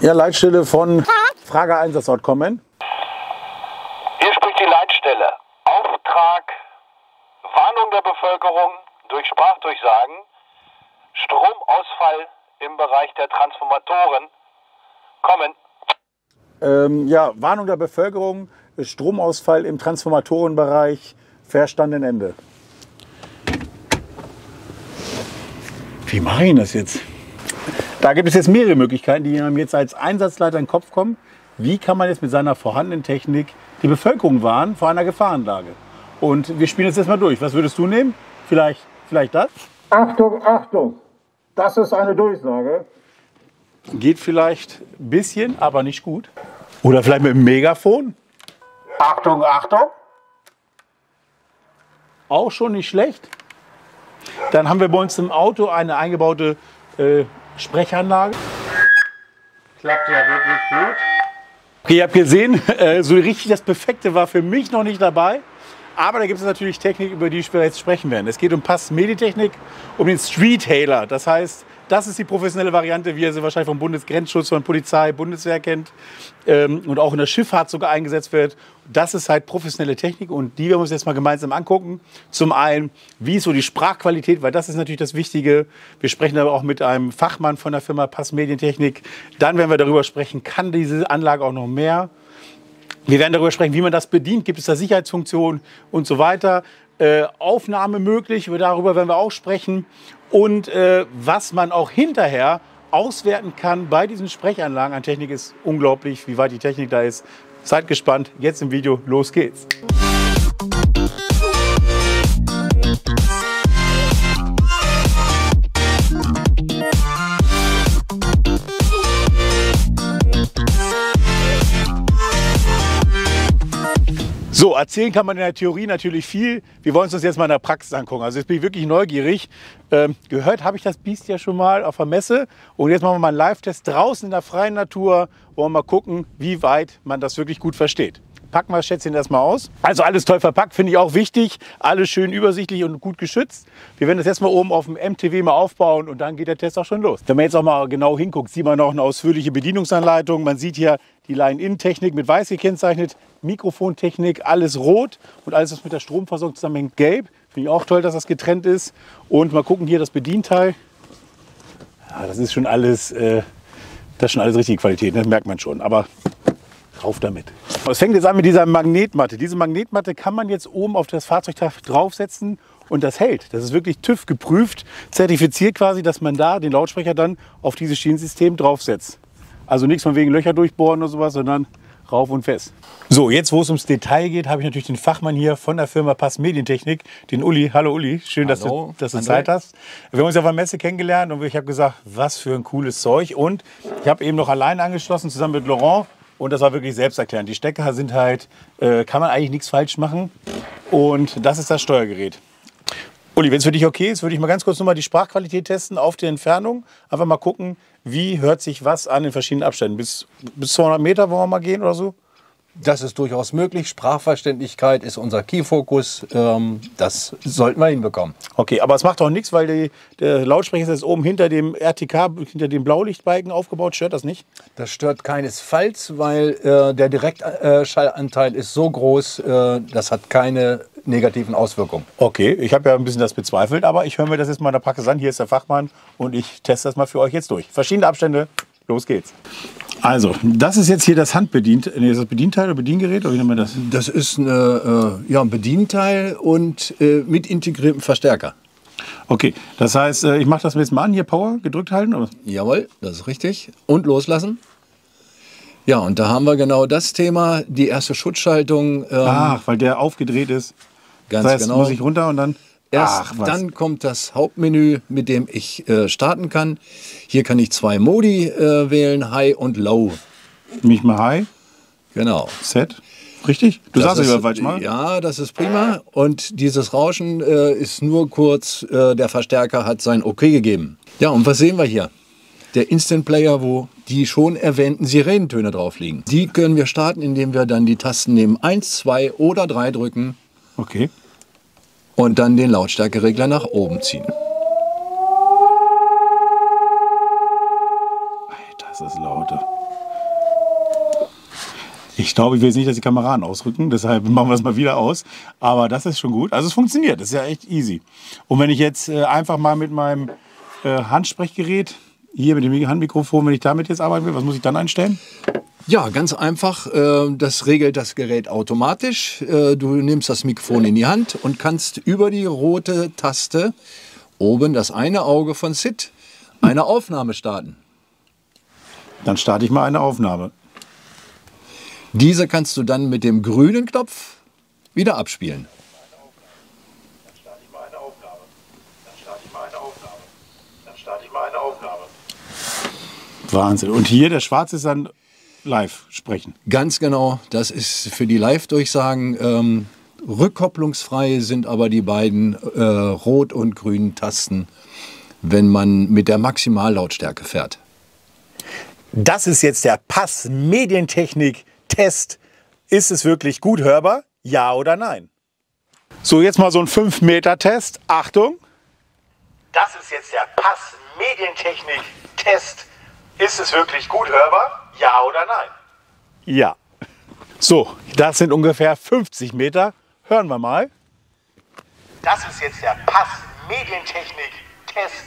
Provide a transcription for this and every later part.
Ja, Leitstelle von Frage Einsatzort kommen. Hier spricht die Leitstelle. Auftrag, Warnung der Bevölkerung durch Sprachdurchsagen, Stromausfall im Bereich der Transformatoren. Kommen. Ähm, ja, Warnung der Bevölkerung, Stromausfall im Transformatorenbereich, verstanden Ende. Wie mache ich das jetzt? Da gibt es jetzt mehrere Möglichkeiten, die einem jetzt als Einsatzleiter in den Kopf kommen. Wie kann man jetzt mit seiner vorhandenen Technik die Bevölkerung warnen vor einer Gefahrenlage? Und wir spielen das jetzt mal durch. Was würdest du nehmen? Vielleicht, vielleicht das? Achtung, Achtung! Das ist eine Durchsage. Geht vielleicht ein bisschen, aber nicht gut. Oder vielleicht mit dem Megafon. Achtung, Achtung! Auch schon nicht schlecht. Dann haben wir bei uns im Auto eine eingebaute äh, Sprechanlage. Klappt ja wirklich gut. Okay, ihr habt gesehen, äh, so richtig das Perfekte war für mich noch nicht dabei. Aber da gibt es natürlich Technik, über die wir jetzt sprechen werden. Es geht um Pass-Meditechnik, um den Street-Hailer. Das heißt, das ist die professionelle Variante, wie ihr sie wahrscheinlich vom Bundesgrenzschutz, von Polizei, Bundeswehr kennt ähm, und auch in der Schifffahrt sogar eingesetzt wird. Das ist halt professionelle Technik und die werden wir uns jetzt mal gemeinsam angucken. Zum einen, wie ist so die Sprachqualität, weil das ist natürlich das Wichtige. Wir sprechen aber auch mit einem Fachmann von der Firma Pass Medientechnik. Dann werden wir darüber sprechen, kann diese Anlage auch noch mehr? Wir werden darüber sprechen, wie man das bedient, gibt es da Sicherheitsfunktionen und so weiter. Äh, Aufnahme möglich, darüber werden wir auch sprechen. Und äh, was man auch hinterher auswerten kann bei diesen Sprechanlagen an Technik ist unglaublich, wie weit die Technik da ist. Seid gespannt, jetzt im Video, los geht's. So, erzählen kann man in der Theorie natürlich viel. Wir wollen uns das jetzt mal in der Praxis angucken. Also jetzt bin ich wirklich neugierig. Ähm, gehört habe ich das Biest ja schon mal auf der Messe. Und jetzt machen wir mal einen Live-Test draußen in der freien Natur. Wollen wir mal gucken, wie weit man das wirklich gut versteht. Packen wir das Schätzchen erstmal aus. Also alles toll verpackt, finde ich auch wichtig. Alles schön übersichtlich und gut geschützt. Wir werden das jetzt mal oben auf dem MTW mal aufbauen und dann geht der Test auch schon los. Wenn man jetzt auch mal genau hinguckt, sieht man noch eine ausführliche Bedienungsanleitung. Man sieht hier die Line-In-Technik mit weiß gekennzeichnet, Mikrofontechnik, alles rot und alles, was mit der Stromversorgung zusammenhängt, gelb. Finde ich auch toll, dass das getrennt ist. Und mal gucken hier das Bedienteil. Ja, das ist schon alles, äh, das ist schon alles richtige Qualität, ne? das merkt man schon. Aber rauf damit. Es fängt jetzt an mit dieser Magnetmatte. Diese Magnetmatte kann man jetzt oben auf das Fahrzeugdach draufsetzen und das hält. Das ist wirklich TÜV geprüft, zertifiziert quasi, dass man da den Lautsprecher dann auf dieses Schienensystem draufsetzt. Also nichts von wegen Löcher durchbohren oder sowas, sondern rauf und fest. So, jetzt wo es ums Detail geht, habe ich natürlich den Fachmann hier von der Firma Pass Medientechnik, den Uli. Hallo Uli, schön, dass du, dass du Zeit hast. Wir haben uns auf der Messe kennengelernt und ich habe gesagt, was für ein cooles Zeug. Und ich habe eben noch allein angeschlossen, zusammen mit Laurent. Und das war wirklich selbsterklärend. Die Stecker sind halt, äh, kann man eigentlich nichts falsch machen. Und das ist das Steuergerät. Uli, wenn es für dich okay ist, würde ich mal ganz kurz nochmal die Sprachqualität testen auf die Entfernung. Einfach mal gucken, wie hört sich was an in verschiedenen Abständen. Bis, bis 200 Meter wollen wir mal gehen oder so? Das ist durchaus möglich. Sprachverständlichkeit ist unser Key-Fokus. Ähm, das sollten wir hinbekommen. Okay, aber es macht auch nichts, weil die, der Lautsprecher ist jetzt oben hinter dem RTK, hinter dem Blaulichtbalken aufgebaut. Stört das nicht? Das stört keinesfalls, weil äh, der Direktschallanteil ist so groß, äh, das hat keine negativen Auswirkungen. Okay, ich habe ja ein bisschen das bezweifelt, aber ich höre mir das jetzt mal in der Praxis an. Hier ist der Fachmann und ich teste das mal für euch jetzt durch. Verschiedene Abstände, los geht's. Also, das ist jetzt hier das Handbedient, nee, ist das Bedienteil oder Bediengerät oder wie nennt man das? Das ist eine, äh, ja, ein Bedienteil und äh, mit integriertem Verstärker. Okay, das heißt, äh, ich mache das jetzt mal an, hier Power gedrückt halten? Oder? Jawohl, das ist richtig. Und loslassen. Ja, und da haben wir genau das Thema, die erste Schutzschaltung. Ähm, Ach, weil der aufgedreht ist. Ganz das heißt, genau. muss ich runter und dann. Erst Ach, dann kommt das Hauptmenü, mit dem ich äh, starten kann. Hier kann ich zwei Modi äh, wählen, High und Low. Mich mal High, Genau. Set. Richtig? Du Das sagst es falsch mal. Ja, das ist prima. Und dieses Rauschen äh, ist nur kurz, äh, der Verstärker hat sein Okay gegeben. Ja, und was sehen wir hier? Der Instant Player, wo die schon erwähnten Sirenentöne drauf liegen. Die können wir starten, indem wir dann die Tasten nehmen 1, 2 oder 3 drücken Okay. Und dann den Lautstärkeregler nach oben ziehen. Das ist laut. Ich glaube, ich will jetzt nicht, dass die Kameraden ausrücken, deshalb machen wir es mal wieder aus. Aber das ist schon gut. Also es funktioniert, das ist ja echt easy. Und wenn ich jetzt äh, einfach mal mit meinem äh, Handsprechgerät, hier mit dem Handmikrofon, wenn ich damit jetzt arbeiten will, was muss ich dann einstellen? Ja, ganz einfach. äh, Das regelt das Gerät automatisch. Äh, Du nimmst das Mikrofon in die Hand und kannst über die rote Taste oben das eine Auge von Sid eine Aufnahme starten. Dann starte ich mal eine Aufnahme. Diese kannst du dann mit dem grünen Knopf wieder abspielen. Dann starte ich mal eine Aufnahme. Dann starte ich mal eine Aufnahme. Dann starte ich mal eine Aufnahme. Wahnsinn. Und hier, der Schwarze ist dann live sprechen. Ganz genau, das ist für die Live-Durchsagen. Ähm, rückkopplungsfrei sind aber die beiden äh, rot- und grünen Tasten, wenn man mit der Maximallautstärke fährt. Das ist jetzt der Pass Medientechnik Test. Ist es wirklich gut hörbar? Ja oder nein? So, jetzt mal so ein 5 Meter Test. Achtung. Das ist jetzt der Pass Medientechnik Test. Ist es wirklich gut hörbar? Ja oder nein? Ja. So, das sind ungefähr 50 Meter. Hören wir mal. Das ist jetzt der Pass Medientechnik Test.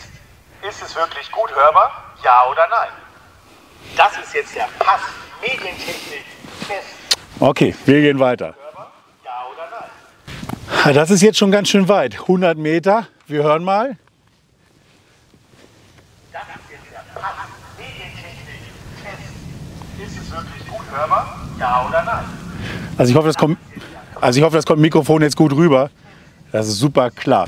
Ist es wirklich gut hörbar? Ja oder nein? Das ist jetzt der Pass Medientechnik Test. Okay, wir gehen weiter. Ja oder nein? Das ist jetzt schon ganz schön weit. 100 Meter. Wir hören mal. Das ist jetzt der Pass Medientechnik Test. Ist es wirklich gut hörbar? Ja oder nein? Also ich hoffe, das kommt, also ich hoffe, das kommt Mikrofon jetzt gut rüber. Das ist super klar.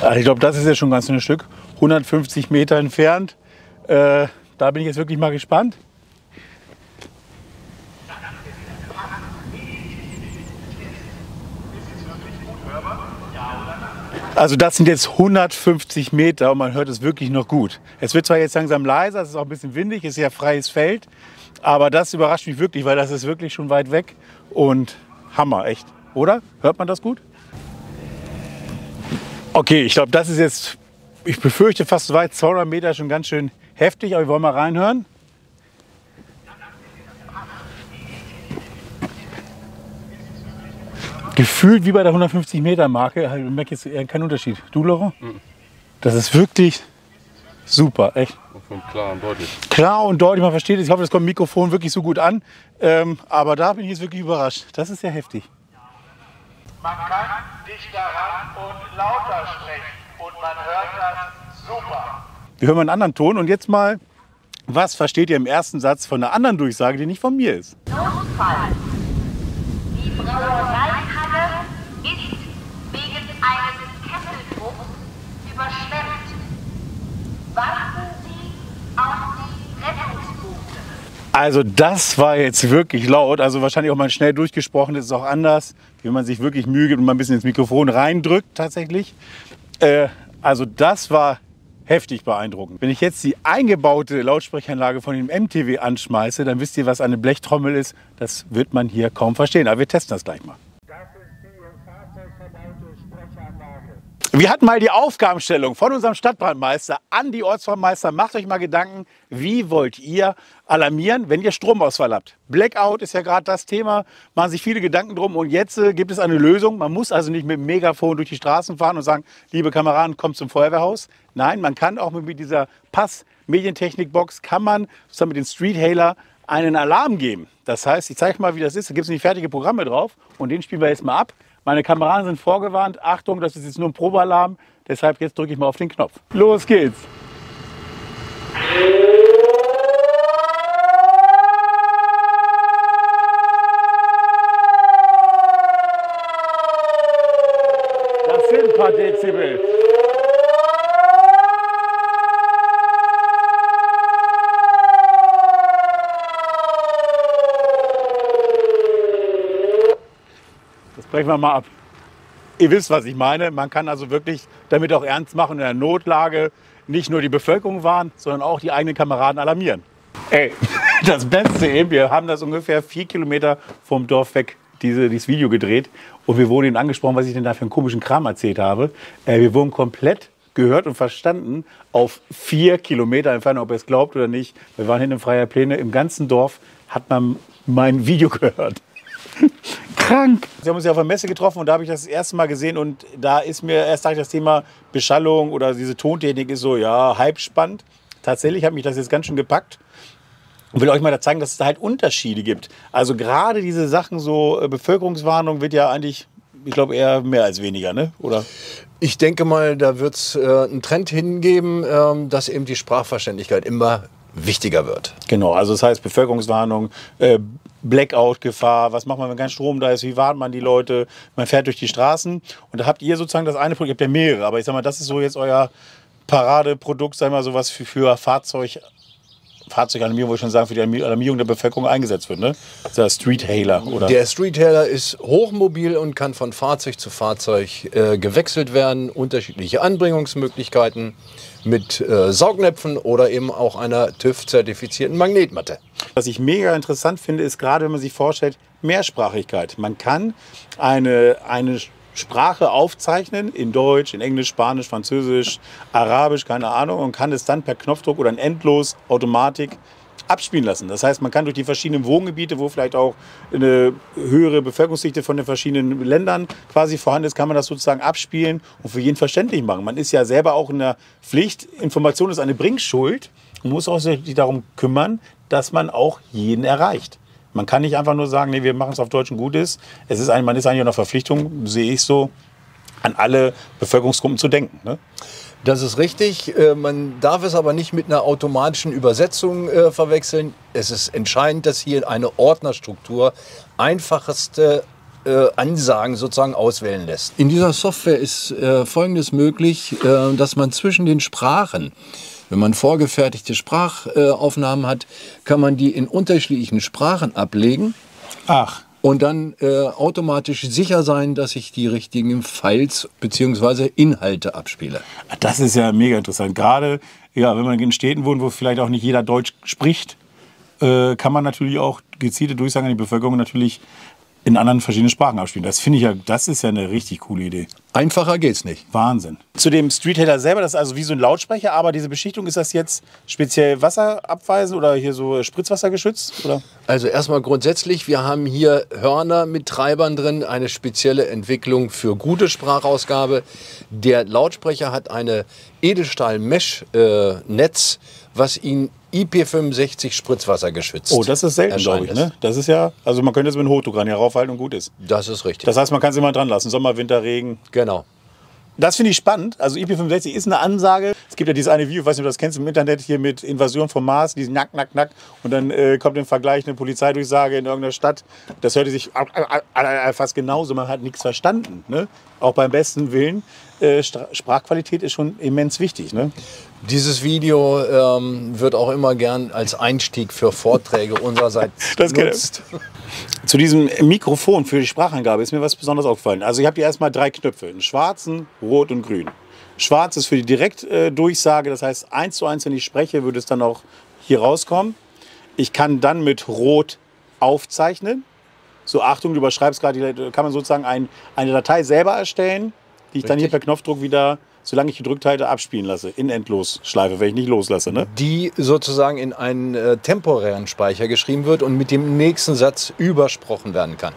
Also ich glaube, das ist jetzt schon ganz ein Stück. 150 Meter entfernt. Äh, da bin ich jetzt wirklich mal gespannt. Also das sind jetzt 150 Meter und man hört es wirklich noch gut. Es wird zwar jetzt langsam leiser, es ist auch ein bisschen windig, es ist ja freies Feld, aber das überrascht mich wirklich, weil das ist wirklich schon weit weg und Hammer, echt. Oder? Hört man das gut? Okay, ich glaube, das ist jetzt, ich befürchte fast so weit, 200 Meter schon ganz schön heftig, aber wir wollen mal reinhören. Gefühlt wie bei der 150 Meter Marke, ich merke jetzt eher keinen Unterschied. Du, Laurent? Das ist wirklich super, echt. Klar und deutlich. Klar und deutlich, man versteht es. Ich hoffe, das kommt im Mikrofon wirklich so gut an. Ähm, aber da bin ich jetzt wirklich überrascht. Das ist ja heftig. Man kann dichter ran und lauter sprechen und man hört das super. Wir hören mal einen anderen Ton und jetzt mal, was versteht ihr im ersten Satz von einer anderen Durchsage, die nicht von mir ist? Notfall. Die Brauereihalle ist wegen eines Kesseldrucks überschwemmt. Warten Sie auf die Rettungsboote. Also das war jetzt wirklich laut. Also wahrscheinlich auch mal schnell durchgesprochen. Das ist auch anders, wenn man sich wirklich Mühe gibt und mal ein bisschen ins Mikrofon reindrückt tatsächlich. Äh, also das war heftig beeindruckend. Wenn ich jetzt die eingebaute Lautsprecheranlage von dem MTW anschmeiße, dann wisst ihr, was eine Blechtrommel ist. Das wird man hier kaum verstehen. Aber wir testen das gleich mal. Das ist die fahrzeugverbaute Sprechanlage. Wir hatten mal die Aufgabenstellung von unserem Stadtbrandmeister an die Ortsbrandmeister. Macht euch mal Gedanken, wie wollt ihr alarmieren, wenn ihr Stromausfall habt? Blackout ist ja gerade das Thema, machen sich viele Gedanken drum und jetzt äh, gibt es eine Lösung. Man muss also nicht mit dem Megafon durch die Straßen fahren und sagen, liebe Kameraden, kommt zum Feuerwehrhaus. Nein, man kann auch mit dieser Pass-Medientechnik-Box, kann man zusammen mit dem Street-Hailer einen Alarm geben. Das heißt, ich zeige mal, wie das ist. Da gibt es nämlich fertige Programme drauf und den spielen wir jetzt mal ab. Meine Kameraden sind vorgewarnt. Achtung, das ist jetzt nur ein Probealarm. Deshalb jetzt drücke ich mal auf den Knopf. Los geht's. Das sind ein paar Dezibel. Das brechen wir mal ab. Ihr wisst, was ich meine. Man kann also wirklich damit auch ernst machen in der Notlage nicht nur die Bevölkerung warnen, sondern auch die eigenen Kameraden alarmieren. Ey, das Beste eben, wir haben das ungefähr vier Kilometer vom Dorf weg, diese, dieses Video gedreht. Und wir wurden ihn angesprochen, was ich denn da für einen komischen Kram erzählt habe. Äh, wir wurden komplett gehört und verstanden auf vier Kilometer Entfernung, ob ihr es glaubt oder nicht. Wir waren hinten in freier Pläne. Im ganzen Dorf hat man mein Video gehört. Krank. Wir haben uns ja auf der Messe getroffen und da habe ich das, das erste Mal gesehen und da ist mir erst das Thema Beschallung oder diese Tontechnik ist so, ja, halb spannend. Tatsächlich hat mich das jetzt ganz schön gepackt und will euch mal da zeigen, dass es da halt Unterschiede gibt. Also gerade diese Sachen, so äh, Bevölkerungswarnung wird ja eigentlich, ich glaube, eher mehr als weniger, ne? Oder? Ich denke mal, da wird es äh, einen Trend hingeben, ähm, dass eben die Sprachverständlichkeit immer wichtiger wird. Genau, also das heißt Bevölkerungswarnung, äh, Blackout-Gefahr, was macht man, wenn kein Strom da ist, wie warnt man die Leute, man fährt durch die Straßen. Und da habt ihr sozusagen das eine Produkt, ihr habt ja mehrere, aber ich sag mal, das ist so jetzt euer Paradeprodukt, sag mal, sowas für, für Fahrzeug, Fahrzeugalarmierung, wollte ich schon sagen, für die Alarmierung der Bevölkerung eingesetzt wird, ne? Der Street Hailer, oder? Der Street Hailer ist hochmobil und kann von Fahrzeug zu Fahrzeug äh, gewechselt werden, unterschiedliche Anbringungsmöglichkeiten mit äh, Saugnäpfen oder eben auch einer TÜV-zertifizierten Magnetmatte. Was ich mega interessant finde, ist gerade, wenn man sich vorstellt, Mehrsprachigkeit. Man kann eine, eine Sprache aufzeichnen in Deutsch, in Englisch, Spanisch, Französisch, Arabisch, keine Ahnung, und kann es dann per Knopfdruck oder in Endlos Automatik abspielen lassen. Das heißt, man kann durch die verschiedenen Wohngebiete, wo vielleicht auch eine höhere Bevölkerungsdichte von den verschiedenen Ländern quasi vorhanden ist, kann man das sozusagen abspielen und für jeden verständlich machen. Man ist ja selber auch in der Pflicht, Information ist eine Bringschuld und muss auch sich darum kümmern, dass man auch jeden erreicht. Man kann nicht einfach nur sagen, nee, wir machen es auf Deutsch und gut ist. Es ist ein, man ist eigentlich in der Verpflichtung, sehe ich so, an alle Bevölkerungsgruppen zu denken. Ne? Das ist richtig. Äh, Man darf es aber nicht mit einer automatischen Übersetzung äh, verwechseln. Es ist entscheidend, dass hier eine Ordnerstruktur einfachste äh, Ansagen sozusagen auswählen lässt. In dieser Software ist Folgendes möglich, dass man zwischen den Sprachen, wenn man vorgefertigte Sprachaufnahmen hat, kann man die in unterschiedlichen Sprachen ablegen Ach, und dann äh, automatisch sicher sein, dass ich die richtigen Files bzw. Inhalte abspiele. das ist ja mega interessant. Gerade ja, wenn man in Städten wohnt, wo vielleicht auch nicht jeder Deutsch spricht, äh, kann man natürlich auch gezielte Durchsagen an die Bevölkerung natürlich in anderen verschiedenen Sprachen abspielen. Das finde ich ja, das ist ja eine richtig coole Idee. Einfacher geht's nicht. Wahnsinn. Zu dem Street Hailer selber, das ist also wie so ein Lautsprecher, aber diese Beschichtung, ist das jetzt speziell wasserabweisend oder hier so Spritzwasser geschützt? Oder? Also erstmal grundsätzlich, wir haben hier Hörner mit Treibern drin, eine spezielle Entwicklung für gute Sprachausgabe. Der Lautsprecher hat eine Edelstahl-Mesh-Netz, was ihn IP65 Spritzwasser geschützt. Oh, das ist selten, glaube ich. Ne? Das ist ja, also man könnte es mit einem Hochdruck hier raufhalten und gut ist. Das ist richtig. Das heißt, man kann es immer dran lassen. Sommer, Winter, Regen. genau. Das finde ich spannend. Also IP65 ist eine Ansage. Es gibt ja dieses eine Video, ich weiß nicht, ob du das kennst im Internet, hier mit Invasion vom Mars, diesen Nack, Nack, Nack. Und dann äh, kommt im Vergleich eine Polizeidurchsage in irgendeiner Stadt. Das hörte sich fast genauso. Man hat nichts verstanden. Ne? Auch beim besten Willen. Äh, Sprachqualität ist schon immens wichtig. Ne? Dieses Video ähm, wird auch immer gern als Einstieg für Vorträge unsererseits Das genutzt. Zu diesem Mikrofon für die Sprachangabe ist mir was besonders aufgefallen. Also ich habe hier erstmal drei Knöpfe, einen schwarzen, rot und grün. Schwarz ist für die Direktdurchsage, das heißt eins zu eins, wenn ich spreche, würde es dann auch hier rauskommen. Ich kann dann mit rot aufzeichnen. So Achtung, du überschreibst gerade, die- kann man sozusagen ein, eine Datei selber erstellen, die ich dann hier per Knopfdruck wieder, solange ich gedrückt halte, abspielen lasse. In Endlosschleife, wenn ich nicht loslasse. Ne? Die sozusagen in einen äh, temporären Speicher geschrieben wird und mit dem nächsten Satz übersprochen werden kann.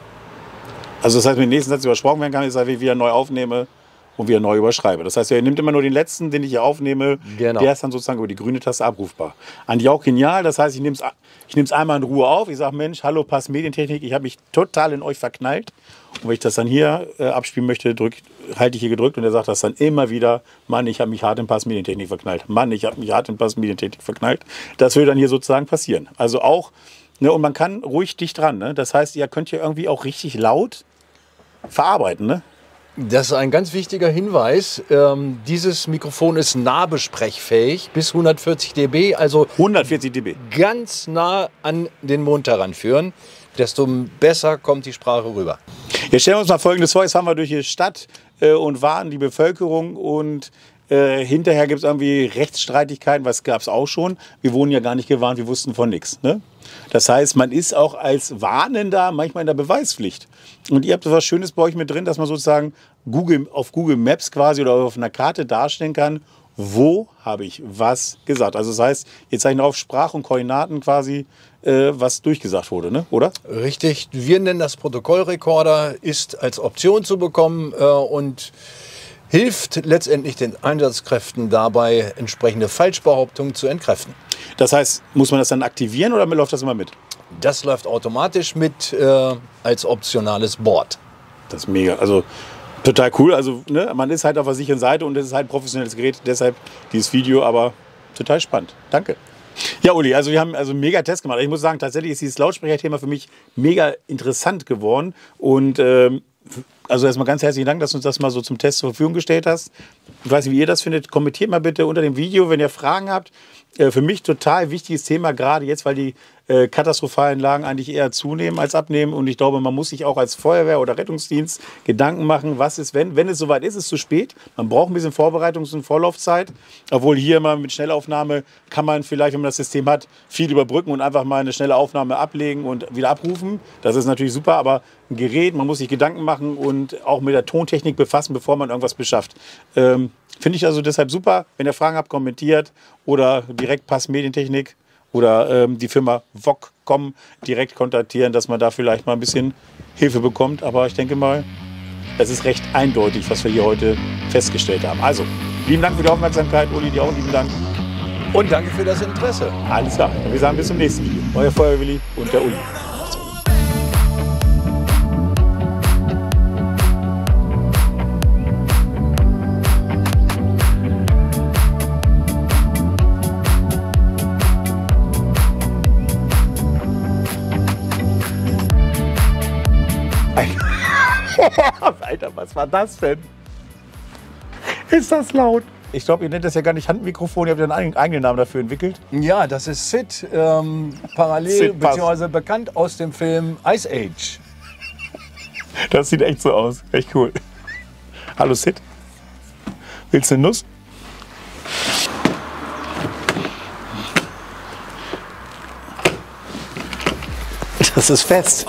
Also das heißt, wenn der nächsten Satz übersprochen werden kann, ist, dass ich wieder neu aufnehme und wieder neu überschreibe. Das heißt, er nimmt immer nur den letzten, den ich hier aufnehme. Genau. Der ist dann sozusagen über die grüne Taste abrufbar. Eigentlich auch genial. Das heißt, ich nehme es ich einmal in Ruhe auf. Ich sage, Mensch, hallo, Pass Medientechnik. Ich habe mich total in euch verknallt. Und wenn ich das dann hier äh, abspielen möchte, drück, halte ich hier gedrückt und er sagt das dann immer wieder, Mann, ich habe mich hart in Pass Medientechnik verknallt. Mann, ich habe mich hart in Pass Medientechnik verknallt. Das würde dann hier sozusagen passieren. Also auch, ne, und man kann ruhig dicht dran. Ne? Das heißt, ihr könnt hier irgendwie auch richtig laut verarbeiten. Ne? Das ist ein ganz wichtiger Hinweis. Ähm, dieses Mikrofon ist nahbesprechfähig bis 140 dB, also 140 dB. ganz nah an den Mund heranführen. Desto besser kommt die Sprache rüber. Jetzt stellen wir uns mal Folgendes vor. Jetzt fahren wir durch die Stadt äh, und warnen die Bevölkerung. Und Äh, hinterher gibt es irgendwie Rechtsstreitigkeiten, was gab es auch schon. Wir wurden ja gar nicht gewarnt, wir wussten von nichts. Ne? Das heißt, man ist auch als Warnender manchmal in der Beweispflicht. Und ihr habt was Schönes bei euch mit drin, dass man sozusagen Google, auf Google Maps quasi oder auf einer Karte darstellen kann, wo habe ich was gesagt. Also das heißt, ihr zeichnet auf Sprach- und Koordinaten quasi, äh, was durchgesagt wurde, ne? oder? Richtig, wir nennen das Protokollrekorder, ist als Option zu bekommen äh, und hilft letztendlich den Einsatzkräften dabei, entsprechende Falschbehauptungen zu entkräften. Das heißt, muss man das dann aktivieren oder läuft das immer mit? Das läuft automatisch mit äh, als optionales Board. Das ist mega. Also total cool. Also ne, man ist halt auf der sicheren Seite und es ist halt ein professionelles Gerät. Deshalb dieses Video, aber total spannend. Danke. Ja, Uli, also wir haben also einen mega Test gemacht. Ich muss sagen, tatsächlich ist dieses Lautsprecherthema für mich mega interessant geworden. Und ähm, also erstmal ganz herzlichen Dank, dass du uns das mal so zum Test zur Verfügung gestellt hast. Ich weiß nicht, wie ihr das findet. Kommentiert mal bitte unter dem Video, wenn ihr Fragen habt. Äh, für mich total wichtiges Thema, gerade jetzt, weil die äh, katastrophalen Lagen eigentlich eher zunehmen als abnehmen. Und ich glaube, man muss sich auch als Feuerwehr oder Rettungsdienst Gedanken machen, was ist, wenn, wenn es soweit ist, ist es zu spät. Man braucht ein bisschen Vorbereitungs- und Vorlaufzeit. Obwohl hier mal mit Schnellaufnahme kann man vielleicht, wenn man das System hat, viel überbrücken und einfach mal eine schnelle Aufnahme ablegen und wieder abrufen. Das ist natürlich super, aber ein Gerät, man muss sich Gedanken machen und auch mit der Tontechnik befassen, bevor man irgendwas beschafft. Ähm, Finde ich also deshalb super. Wenn ihr Fragen habt, kommentiert oder direkt Pass Medientechnik oder ähm, die Firma VOG.com direkt kontaktieren, dass man da vielleicht mal ein bisschen Hilfe bekommt. Aber ich denke mal, es ist recht eindeutig, was wir hier heute festgestellt haben. Also, lieben Dank für die Aufmerksamkeit. Uli, dir auch lieben Dank. Und danke für das Interesse. Alles klar. Wir sagen bis zum nächsten Video. Euer Feuerwilli und der Uli. Alter, was war das denn? Ist das laut? Ich glaube, ihr nennt das ja gar nicht Handmikrofon, ihr habt ja einen eigenen Namen dafür entwickelt. Ja, das ist Sid, ähm, parallel Sid beziehungsweise bekannt aus dem Film Ice Age. Das sieht echt so aus. Echt cool. Hallo Sid. Willst du eine Nuss? Das ist fest.